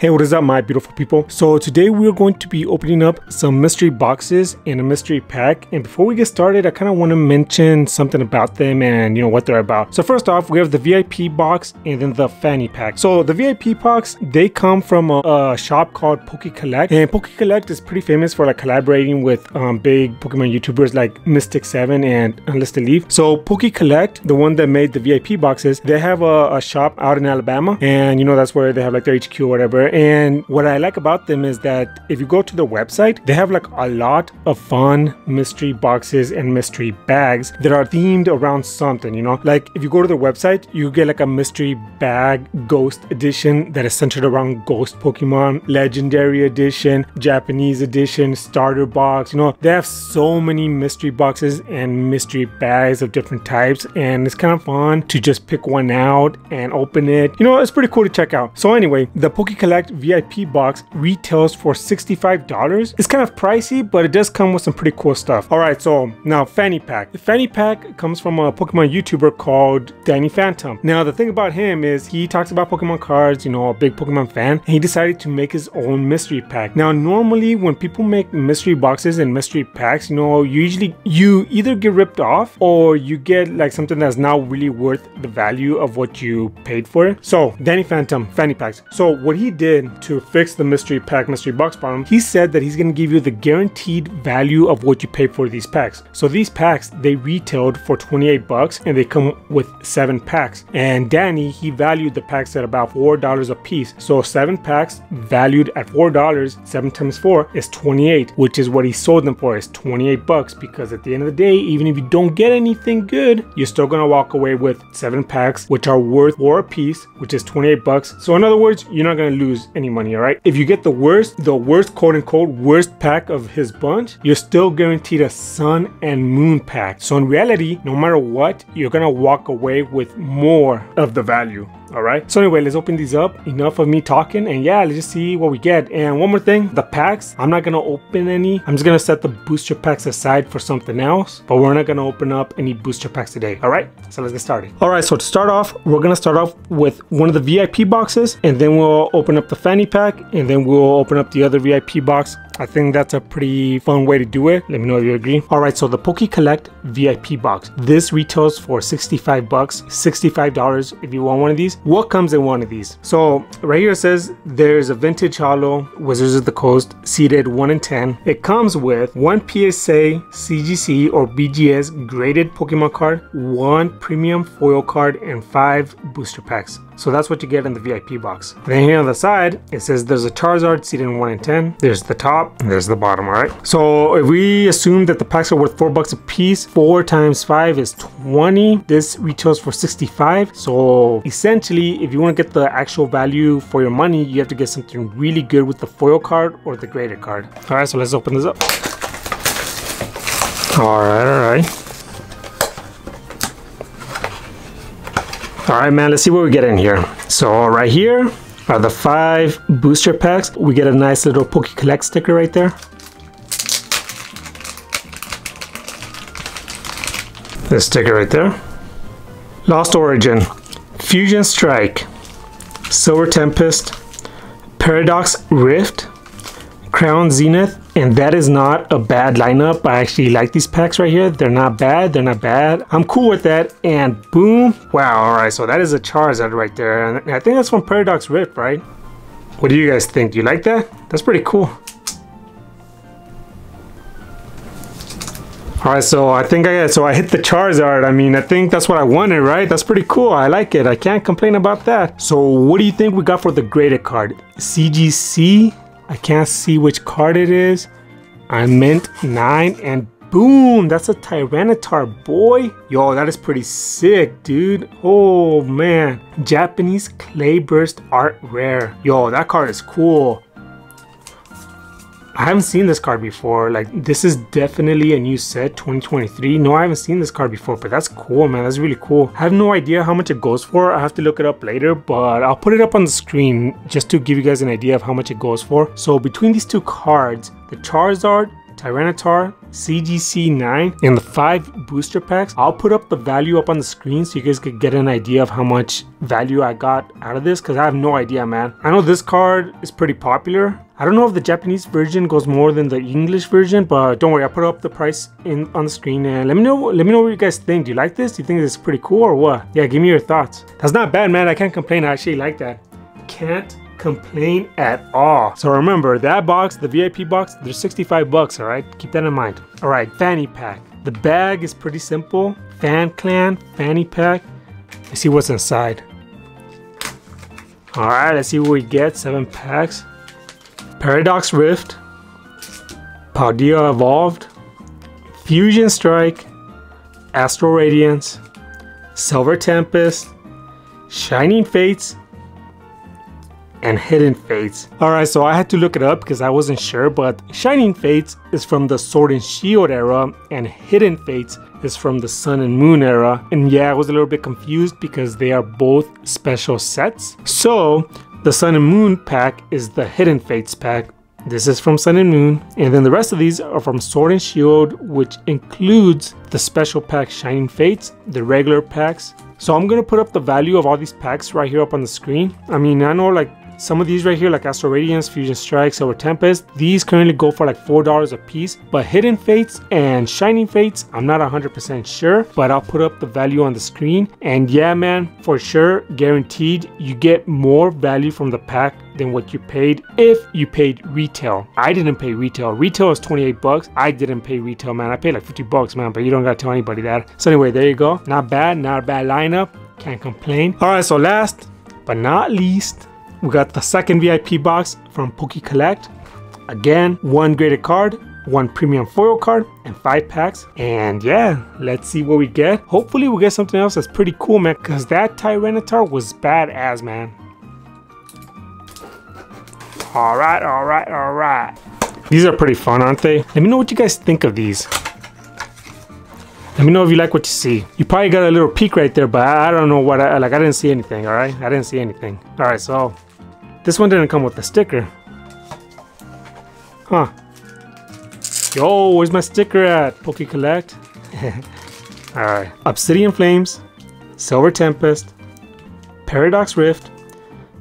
Hey, what is up, my beautiful people? So today we're going to be opening up some mystery boxes and a mystery pack. And before we get started, I kind of want to mention something about them and you know what they're about. So first off, we have the VIP box and then the Phanny Pack. So the VIP box, they come from a, a shop called Poke Collect, and Poke Collect is pretty famous for like collaborating with um, big Pokemon YouTubers like Mystic Seven and Unlisted Leaf. So Poke Collect, the one that made the VIP boxes, they have a, a shop out in Alabama, and you know that's where they have like their HQ or whatever. And what I like about them is that if you go to their website, they have like a lot of fun mystery boxes and mystery bags that are themed around something, you know? Like if you go to their website, you get like a mystery bag ghost edition that is centered around ghost Pokemon, legendary edition, Japanese edition, starter box, you know? They have so many mystery boxes and mystery bags of different types, and it's kind of fun to just pick one out and open it. You know, it's pretty cool to check out. So anyway, the Poke Collect VIP box retails for $65. It's kind of pricey, but it does come with some pretty cool stuff. All right, so now Phanny Pack. The Phanny Pack comes from a Pokemon YouTuber called Danny Phantump. Now, the thing about him is he talks about Pokemon cards, you know, a big Pokemon fan, and he decided to make his own mystery pack. Now, normally when people make mystery boxes and mystery packs, you know, you usually you either get ripped off or you get like something that's not really worth the value of what you paid for. So, Danny Phantump, Phanny Packs. So, what he did to fix the mystery pack, mystery box problem, he said that he's going to give you the guaranteed value of what you pay for these packs. So these packs, they retailed for 28 bucks and they come with seven packs. And Danny, he valued the packs at about $4 a piece. So seven packs valued at $4, seven times four is 28, which is what he sold them for is 28 bucks because at the end of the day, even if you don't get anything good, you're still going to walk away with seven packs, which are worth four a piece, which is 28 bucks. So in other words, you're not going to lose any money, all right? If you get the worst, the worst quote unquote worst pack of his bunch, you're still guaranteed a sun and moon pack. So in reality, no matter what, you're gonna walk away with more of the value. All right. So anyway, let's open these up. Enough of me talking, and yeah, let's just see what we get. And one more thing, the packs. I'm not gonna open any. I'm just gonna set the booster packs aside for something else. But we're not gonna open up any booster packs today. All right. So let's get started. All right. So to start off, we're gonna start off with one of the VIP boxes, and then we'll open up the Phanny Pack, and then we'll open up the other VIP box. I think that's a pretty fun way to do it. Let me know if you agree. All right, so the Poke Collect VIP box. This retails for 65 bucks, $65 if you want one of these. What comes in one of these? So right here it says there's a vintage holo Wizards of the Coast seeded 1 in 10. It comes with one PSA, CGC or BGS graded Pokemon card, one premium foil card, and five booster packs. So that's what you get in the VIP box. Then here on the side, it says there's a Charizard seeded 1 in 10. There's the top, there's the bottom, all right? So if we assume that the packs are worth 4 bucks a piece, 4 times 5 is 20. This retails for 65. So essentially, if you want to get the actual value for your money, you have to get something really good with the foil card or the graded card. All right, so let's open this up. All right, all right. All right, man, let's see what we get in here. So right here are the five booster packs. We get a nice little Poke Collect sticker right there. This sticker right there. Lost Origin, Fusion Strike, Silver Tempest, Paradox Rift, Crown Zenith, and that is not a bad lineup. I actually like these packs right here. They're not bad. They're not bad. I'm cool with that. And boom. Wow. All right. So that is a Charizard right there. And I think that's from Paradox Rift, right? What do you guys think? Do you like that? That's pretty cool. All right, so I think I so I hit the Charizard. I mean, I think that's what I wanted, right? That's pretty cool. I like it. I can't complain about that. So what do you think we got for the graded card? CGC I can't see which card it is. I meant 9 and boom, that's a Tyranitar boy. Yo, that is pretty sick, dude. Oh man. Japanese Clayburst Art Rare. Yo, that card is cool. I haven't seen this card before. Like, this is definitely a new set, 2023. No, I haven't seen this card before, but that's cool, man. That's really cool. I have no idea how much it goes for. I have to look it up later, but I'll put it up on the screen just to give you guys an idea of how much it goes for. So between these two cards, the Charizard Tyranitar, CGC9, and the five booster packs. I'll put up the value up on the screen so you guys could get an idea of how much value I got out of this because I have no idea, man. I know this card is pretty popular. I don't know if the Japanese version goes more than the English version, but don't worry, I'll put up the price in on the screen and let me know let me know what you guys think. Do you like this? Do you think this is pretty cool or what? Yeah, give me your thoughts. That's not bad, man. I can't complain. I actually like that. Can't complain at all. So remember, that box, the VIP box, they're 65 bucks, all right? Keep that in mind. All right, Phanny Pack. The bag is pretty simple. Fan Clan, Phanny Pack. Let's see what's inside. All right, let's see what we get. Seven packs. Paradox Rift, Paldea Evolved, Fusion Strike, Astral Radiance, Silver Tempest, Shining Fates, and Hidden Fates. Alright, so I had to look it up because I wasn't sure, but Shining Fates is from the Sword and Shield era, and Hidden Fates is from the Sun and Moon era. And yeah, I was a little bit confused because they are both special sets. So, the Sun and Moon pack is the Hidden Fates pack. This is from Sun and Moon, and then the rest of these are from Sword and Shield, which includes the special pack Shining Fates, the regular packs. So I'm gonna put up the value of all these packs right here up on the screen. I mean, I know like some of these right here, like Astral Radiance, Fusion Strike, Silver Tempest, these currently go for like $4 a piece. But Hidden Fates and Shining Fates, I'm not 100% sure, but I'll put up the value on the screen. And yeah, man, for sure, guaranteed, you get more value from the pack than what you paid if you paid retail. I didn't pay retail. Retail is 28 bucks. I didn't pay retail, man. I paid like 50 bucks, man, but you don't gotta tell anybody that. So anyway, there you go. Not bad, not a bad lineup. Can't complain. All right, so last but not least, we got the second VIP box from Poke Collect. Again, one graded card, one premium foil card, and five packs. And yeah, let's see what we get. Hopefully we get something else that's pretty cool, man, because that Tyranitar was badass, man. Alright, alright, alright. These are pretty fun, aren't they? Let me know what you guys think of these. Let me know if you like what you see. You probably got a little peek right there, but I don't know what I, like I didn't see anything, alright? I didn't see anything. Alright, so this one didn't come with a sticker. Huh. Yo, where's my sticker at? Poke Collect? Alright. Obsidian Flames, Silver Tempest, Paradox Rift,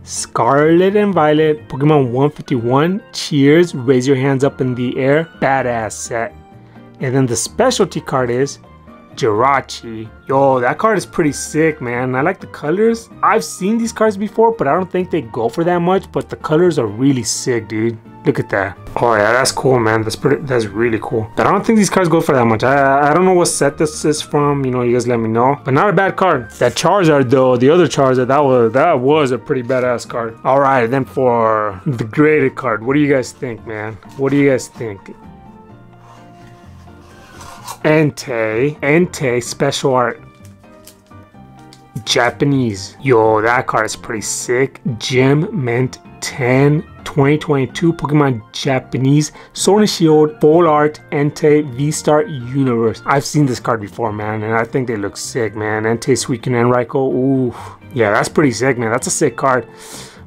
Scarlet and Violet, Pokemon 151, Cheers, raise your hands up in the air, badass set. And then the specialty card is Jirachi. Yo, that card is pretty sick, man. I like the colors. I've seen these cards before, but I don't think they go for that much, but the colors are really sick, dude. Look at that. Oh yeah, that's cool, man. That's pretty. That's really cool. But I don't think these cards go for that much. I I don't know what set this is from. You know, you guys let me know. But not a bad card. That Charizard though, the other Charizard, that was that was a pretty badass card. All right, then for the graded card, what do you guys think, man? What do you guys think? Entei, Entei Special Art. Japanese. Yo, that card is pretty sick. Gem Mint 10 2022 Pokemon Japanese Sword and Shield Full Art Entei V-Star Universe. I've seen this card before, man, and I think they look sick, man. Entei Suicune and Raikou. Ooh, yeah, that's pretty sick, man. That's a sick card.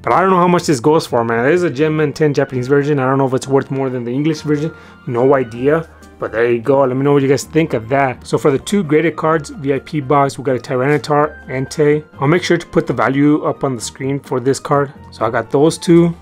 But I don't know how much this goes for, man. There's a Gem Mint 10 Japanese version. I don't know if it's worth more than the English version. No idea. But there you go. Let me know what you guys think of that. So for the two graded cards, VIP box, we got a Tyranitar, Entei. I'll make sure to put the value up on the screen for this card. So I got those two.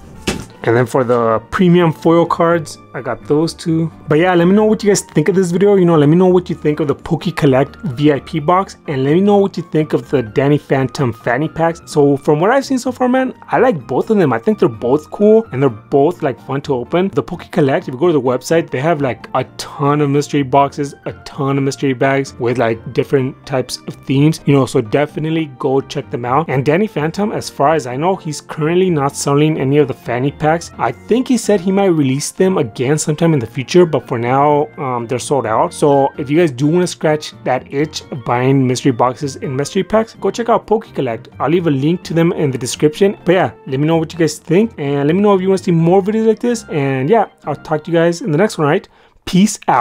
And then for the premium foil cards, I got those two. But yeah, let me know what you guys think of this video. You know, let me know what you think of the Poke Collect VIP box. And let me know what you think of the Danny Phantump Phanny Packs. So from what I've seen so far, man, I like both of them. I think they're both cool and they're both like fun to open. The Poke Collect, if you go to the website, they have like a ton of mystery boxes, a ton of mystery bags with like different types of themes. You know, so definitely go check them out. And Danny Phantump, as far as I know, he's currently not selling any of the Phanny Packs. I think he said he might release them again sometime in the future, but for now, um, they're sold out. So if you guys do want to scratch that itch of buying mystery boxes and mystery packs, go check out Poke Collect. I'll leave a link to them in the description. But yeah, let me know what you guys think and let me know if you want to see more videos like this. And yeah, I'll talk to you guys in the next one, right? Peace out.